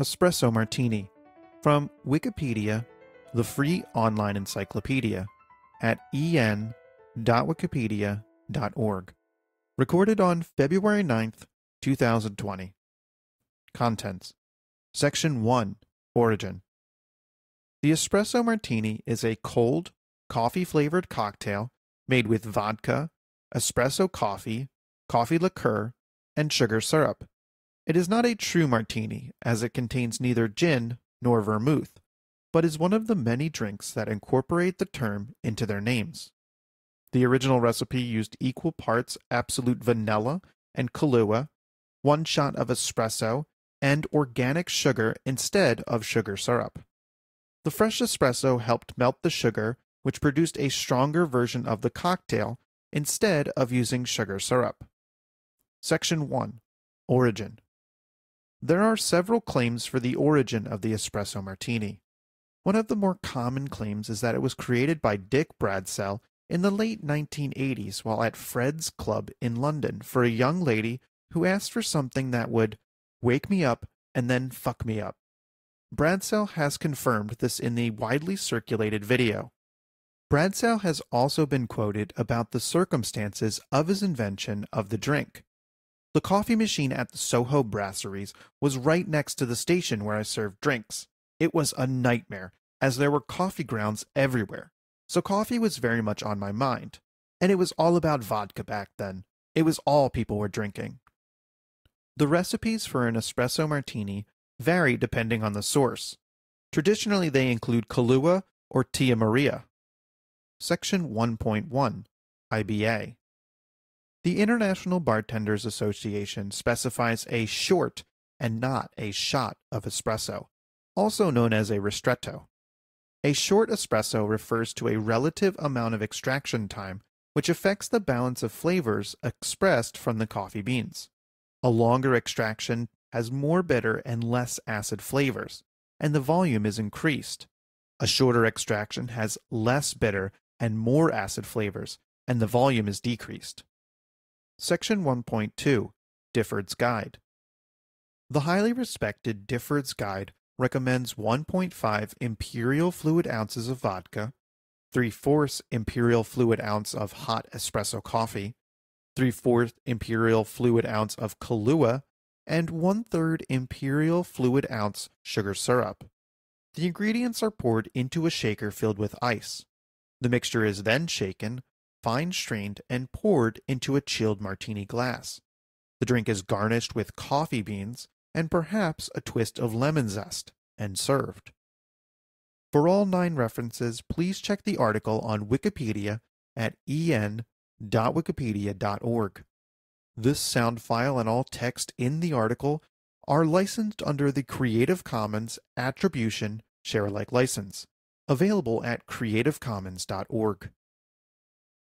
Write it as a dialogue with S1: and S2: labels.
S1: Espresso Martini from Wikipedia, the free online encyclopedia at en.wikipedia.org. Recorded on February 9th, 2020. Contents Section 1 Origin The Espresso Martini is a cold, coffee flavored cocktail made with vodka, espresso coffee, coffee liqueur, and sugar syrup. It is not a true martini, as it contains neither gin nor vermouth, but is one of the many drinks that incorporate the term into their names. The original recipe used equal parts Absolut vanilla and Kahlua, one shot of espresso, and organic sugar instead of sugar syrup. The fresh espresso helped melt the sugar, which produced a stronger version of the cocktail instead of using sugar syrup. Section 1 Origin There are several claims for the origin of the espresso martini. One of the more common claims is that it was created by Dick Bradsell in the late 1980s while at Fred's Club in London for a young lady who asked for something that would wake me up and then fuck me up. Bradsell has confirmed this in the widely circulated video. Bradsell has also been quoted about the circumstances of his invention of the drink. The coffee machine at the Soho Brasseries was right next to the station where I served drinks. It was a nightmare, as there were coffee grounds everywhere. So coffee was very much on my mind. And it was all about vodka back then. It was all people were drinking. The recipes for an espresso martini vary depending on the source. Traditionally, they include Kahlua or Tia Maria. Section 1.1 IBA the International Bartenders Association specifies a short and not a shot of espresso, also known as a ristretto. A short espresso refers to a relative amount of extraction time which affects the balance of flavors expressed from the coffee beans. A longer extraction has more bitter and less acid flavors, and the volume is increased. A shorter extraction has less bitter and more acid flavors, and the volume is decreased. Section 1.2 Difford's Guide The highly respected Difford's Guide recommends 1.5 imperial fluid ounces of vodka, 3 fourths imperial fluid ounce of hot espresso coffee, 3 fourths imperial fluid ounce of Kahlua, and 1 third imperial fluid ounce sugar syrup. The ingredients are poured into a shaker filled with ice. The mixture is then shaken, fine strained, and poured into a chilled martini glass. The drink is garnished with coffee beans and perhaps a twist of lemon zest and served. For all nine references, please check the article on Wikipedia at en.wikipedia.org. This sound file and all text in the article are licensed under the Creative Commons Attribution Share Alike license, available at creativecommons.org.